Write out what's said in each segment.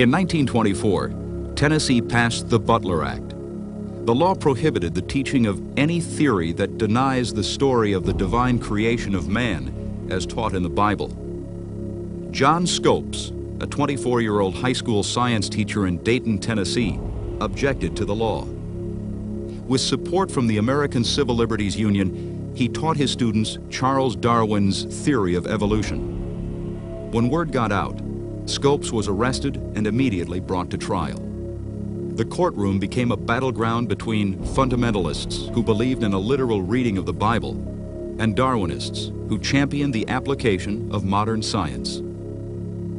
In 1924, Tennessee passed the Butler Act. The law prohibited the teaching of any theory that denies the story of the divine creation of man as taught in the Bible. John Scopes, a 24-year-old high school science teacher in Dayton, Tennessee, objected to the law. With support from the American Civil Liberties Union, he taught his students Charles Darwin's theory of evolution. When word got out, Scopes was arrested and immediately brought to trial. The courtroom became a battleground between fundamentalists who believed in a literal reading of the Bible and Darwinists who championed the application of modern science.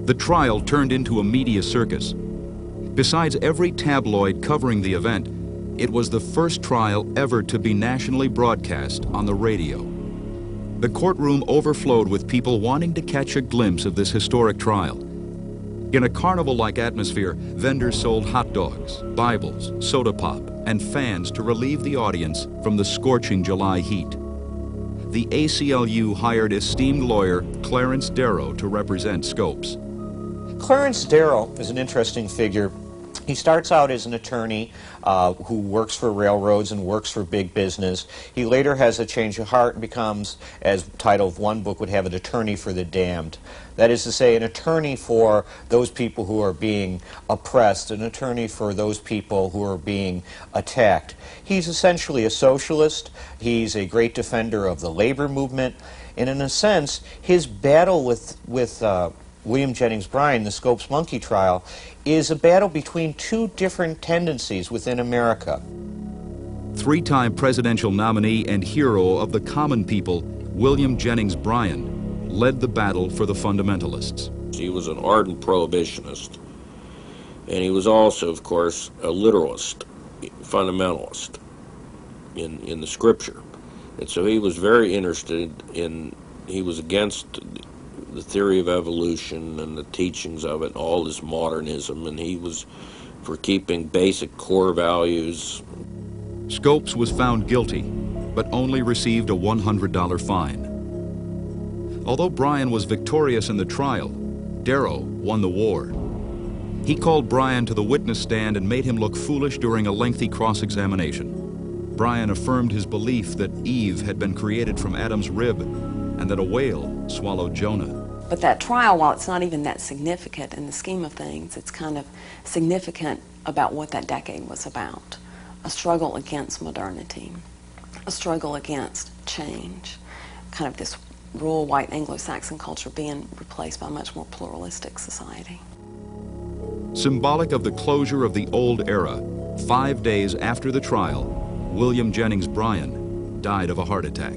The trial turned into a media circus. Besides every tabloid covering the event, it was the first trial ever to be nationally broadcast on the radio. The courtroom overflowed with people wanting to catch a glimpse of this historic trial. In a carnival-like atmosphere, vendors sold hot dogs, Bibles, soda pop, and fans to relieve the audience from the scorching July heat. The ACLU hired esteemed lawyer Clarence Darrow to represent Scopes. Clarence Darrow is an interesting figure. He starts out as an attorney uh, who works for railroads and works for big business. He later has a change of heart and becomes, as title of one book would have, an attorney for the damned. That is to say, an attorney for those people who are being oppressed, an attorney for those people who are being attacked. He's essentially a socialist. He's a great defender of the labor movement. And in a sense, his battle with, with uh, William Jennings Bryan, the Scopes Monkey trial, is a battle between two different tendencies within America. Three-time presidential nominee and hero of the common people, William Jennings Bryan, led the battle for the fundamentalists. He was an ardent prohibitionist, and he was also, of course, a literalist, fundamentalist in, in the scripture. And so he was very interested in, he was against the theory of evolution and the teachings of it, all this modernism, and he was for keeping basic core values. Scopes was found guilty, but only received a $100 fine. Although Bryan was victorious in the trial, Darrow won the war. He called Bryan to the witness stand and made him look foolish during a lengthy cross-examination. Bryan affirmed his belief that Eve had been created from Adam's rib and that a whale swallowed Jonah. But that trial, while it's not even that significant in the scheme of things, it's kind of significant about what that decade was about. A struggle against modernity, a struggle against change, kind of this rural white Anglo-Saxon culture being replaced by a much more pluralistic society. Symbolic of the closure of the old era, five days after the trial, William Jennings Bryan died of a heart attack.